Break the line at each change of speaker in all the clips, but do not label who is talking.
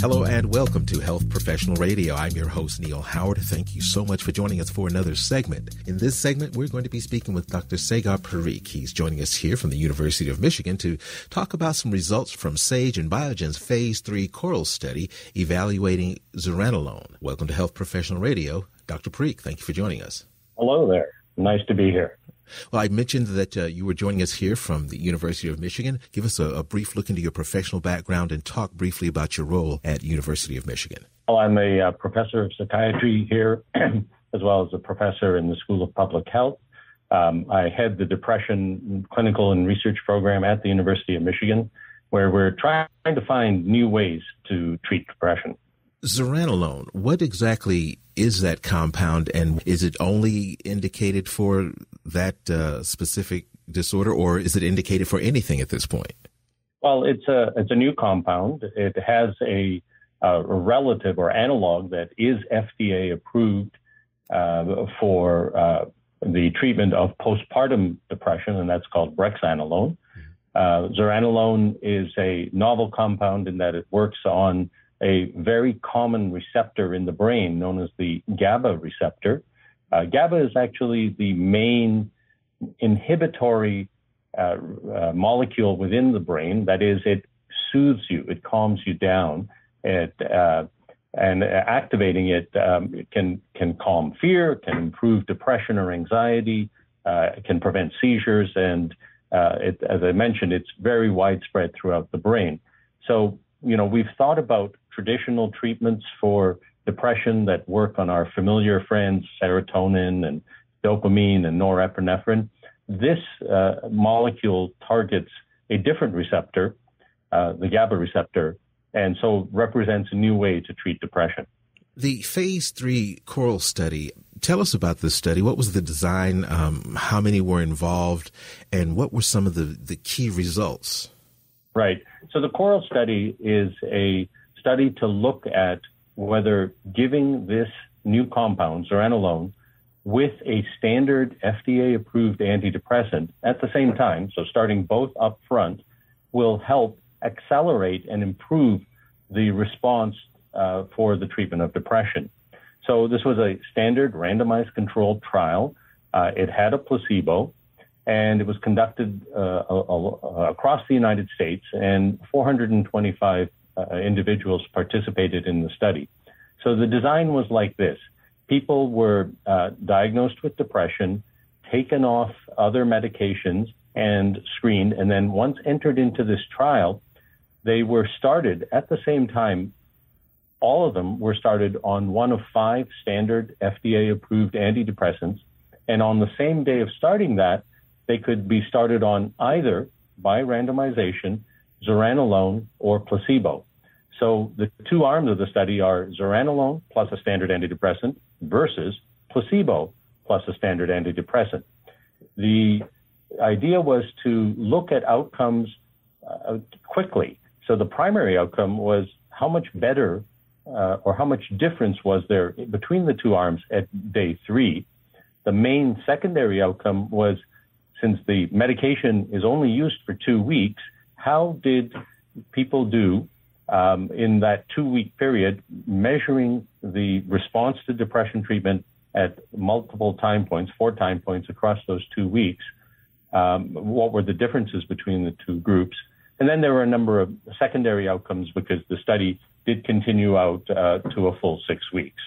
Hello and welcome to Health Professional Radio. I'm your host, Neil Howard. Thank you so much for joining us for another segment. In this segment, we're going to be speaking with Dr. Sagar Parikh. He's joining us here from the University of Michigan to talk about some results from Sage and Biogen's Phase 3 CORAL study evaluating zuranolone. Welcome to Health Professional Radio. Dr. Parikh, thank you for joining us.
Hello there. Nice to be here.
Well, I mentioned that uh, you were joining us here from the University of Michigan. Give us a, a, brief look into your professional background and talk briefly about your role at University of Michigan.
Well, I'm a uh, professor of psychiatry here, as well as a professor in the School of Public Health. Um, I head the depression clinical and research program at the University of Michigan, where we're trying to find new ways to treat depression.
Zuranolone, what exactly is that compound and is it only indicated for that uh, specific disorder or is it indicated for anything at this point?
Well, it's a, it's a new compound. It has a, a relative or analog that is FDA approved uh, for uh, the treatment of postpartum depression, and that's called brexanolone. Mm-hmm. Uh, zuranolone is a novel compound in that it works on a very common receptor in the brain known as the GABA receptor. Uh, GABA is actually the main inhibitory uh, uh, molecule within the brain. That is, it soothes you, it calms you down, it, uh, and activating it, um, it can can calm fear, can improve depression or anxiety, uh, can prevent seizures, and uh, it, as I mentioned, it's very widespread throughout the brain. So you know, we've thought about traditional treatments for depression that work on our familiar friends, serotonin and dopamine and norepinephrine. This uh, molecule targets a different receptor, uh, the GABA receptor, and so represents a new way to treat depression.
The phase three coral study, tell us about this study. What was the design? Um, how many were involved? And what were some of the, the key results?
Right. So the coral study is a study to look at whether giving this new compound, zuranolone, with a standard FDA approved antidepressant at the same time, so starting both up front, will help accelerate and improve the response uh, for the treatment of depression. So this was a standard randomized controlled trial. Uh, it had a placebo and it was conducted uh, a, a, across the United States, and 425 uh, individuals participated in the study. So the design was like this people were uh, diagnosed with depression, taken off other medications, and screened. And then once entered into this trial, they were started at the same time. All of them were started on one of five standard FDA approved antidepressants. And on the same day of starting that, they could be started on either by randomization, zuranolone, or placebo. So the two arms of the study are zuranolone plus a standard antidepressant versus placebo plus a standard antidepressant. The idea was to look at outcomes uh, quickly. So the primary outcome was how much better uh, or how much difference was there between the two arms at day three. The main secondary outcome was since the medication is only used for two weeks, how did people do um, in that two week period, measuring the response to depression treatment at multiple time points, four time points across those two weeks? Um, what were the differences between the two groups? And then there were a number of secondary outcomes because the study did continue out uh, to a full six weeks.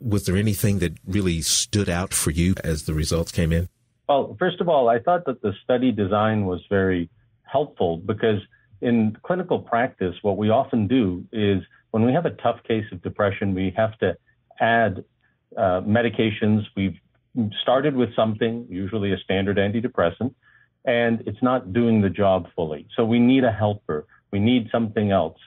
Was there anything that really stood out for you as the results came in?
Well, first of all, I thought that the study design was very helpful because in clinical practice, what we often do is when we have a tough case of depression, we have to add uh, medications. We've started with something, usually a standard antidepressant, and it's not doing the job fully. So we need a helper. We need something else.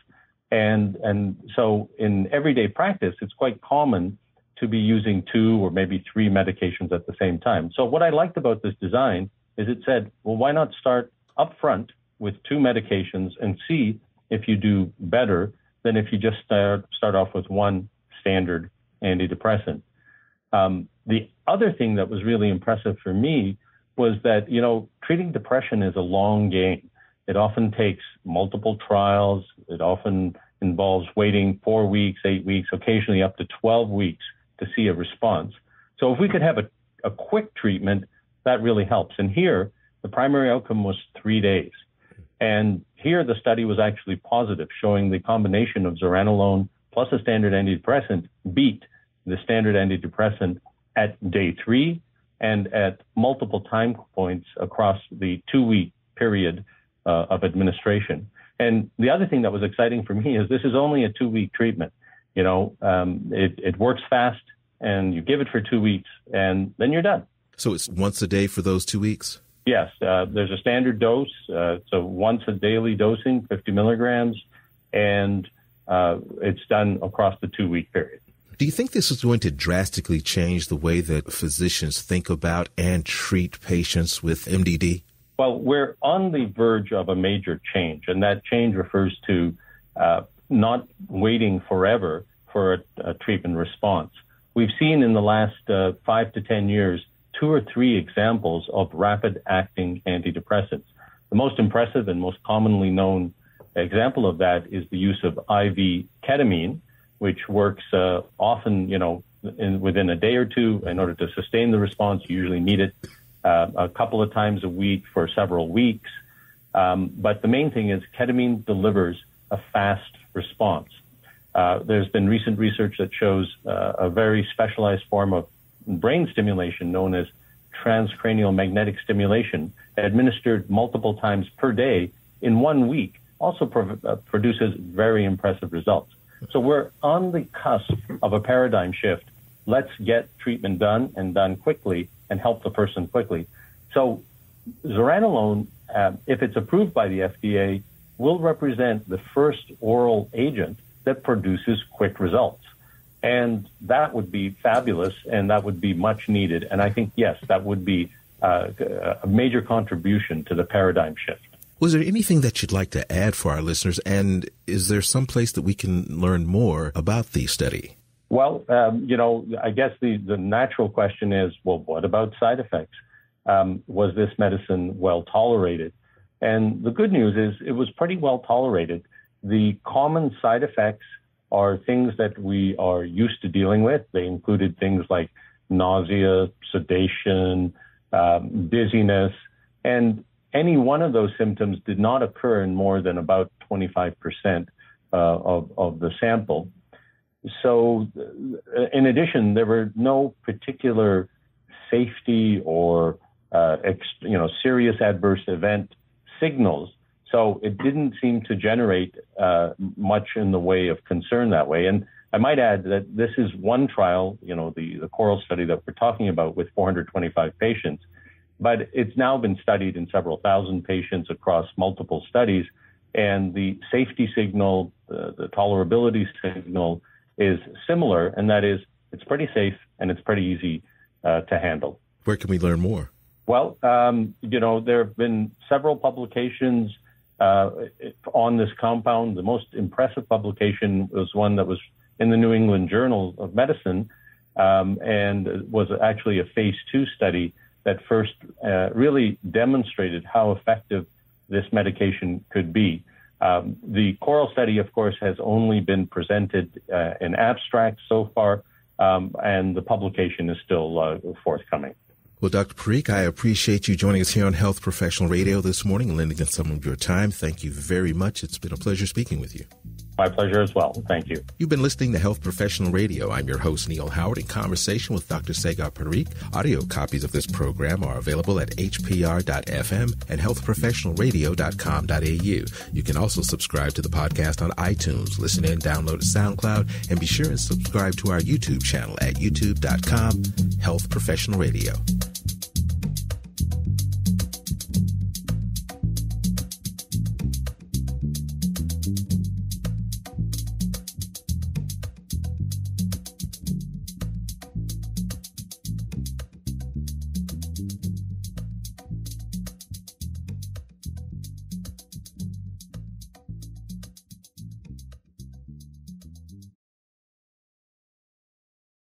And, and so in everyday practice, it's quite common to be using two or maybe three medications at the same time. So what I liked about this design is it said, well, why not start up front with two medications and see if you do better than if you just start, start off with one standard antidepressant. Um, the other thing that was really impressive for me was that, you know, treating depression is a long game. It often takes multiple trials. It often involves waiting four weeks, eight weeks, occasionally up to 12 weeks to see a response. So if we could have a, a quick treatment, that really helps. And here, the primary outcome was three days. And here the study was actually positive, showing the combination of zuranolone plus a standard antidepressant beat the standard antidepressant at day three and at multiple time points across the two week period uh, of administration. And the other thing that was exciting for me is this is only a two week treatment. You know, um, it, it works fast and you give it for two weeks and then you're done.
So it's once a day for those two weeks?
Yes. Uh, there's a standard dose. Uh, so once a daily dosing, 50 milligrams, and uh, it's done across the two week period.
Do you think this is going to drastically change the way that physicians think about and treat patients with MDD?
Well, we're on the verge of a major change, and that change refers to uh, not waiting forever for a, a, treatment response. We've seen in the last uh, five to 10 years two or three examples of rapid acting antidepressants. The most impressive and most commonly known example of that is the use of IV ketamine, which works uh, often, you know, in, within a day or two. In order to sustain the response, you usually need it uh, a couple of times a week for several weeks. Um, but the main thing is ketamine delivers a fast response. Uh, there's been recent research that shows uh, a very specialized form of brain stimulation known as transcranial magnetic stimulation administered multiple times per day in one week also pro- uh, produces very impressive results. So we're on the cusp of a paradigm shift. Let's get treatment done and done quickly and help the person quickly. So zuranolone, uh, if it's approved by the FDA, will represent the first oral agent that produces quick results. And that would be fabulous and that would be much needed. And I think, yes, that would be uh, a major contribution to the paradigm shift.
Was there anything that you'd like to add for our listeners? And is there some place that we can learn more about the study?
Well, um, you know, I guess the, the natural question is, well, what about side effects? Um, was this medicine well tolerated? And the good news is it was pretty well tolerated. The common side effects are things that we are used to dealing with. They included things like nausea, sedation, um, dizziness, and any one of those symptoms did not occur in more than about 25% uh, of, of the sample. So, uh, in addition, there were no particular safety or uh, ex, you know serious adverse event signals. So it didn't seem to generate uh, much in the way of concern that way. And I might add that this is one trial, you know, the, the CORAL study that we're talking about with 425 patients but it's now been studied in several thousand patients across multiple studies. And the safety signal, the, the tolerability signal is similar, and that is it's pretty safe and it's pretty easy uh, to handle.
Where can we learn more?
Well, um, you know, there have been several publications uh, on this compound. The most impressive publication was one that was in the New England Journal of Medicine um, and was actually a phase two study that first uh, really demonstrated how effective this medication could be. Um, the CORAL study, of course, has only been presented uh, in abstract so far, um, and the publication is still uh, forthcoming.
Well, Dr. Parikh, I appreciate you joining us here on Health Professional Radio this morning and lending us some of your time. Thank you very much. It's been a pleasure speaking with you.
My pleasure as well. Thank you.
You've been listening to Health Professional Radio. I'm your host, Neil Howard, in conversation with Dr. Sagar Parikh. Audio copies of this program are available at hpr.fm and healthprofessionalradio.com.au. You can also subscribe to the podcast on iTunes, listen in, download SoundCloud, and be sure and subscribe to our YouTube channel at youtube.com, Health Professional Radio.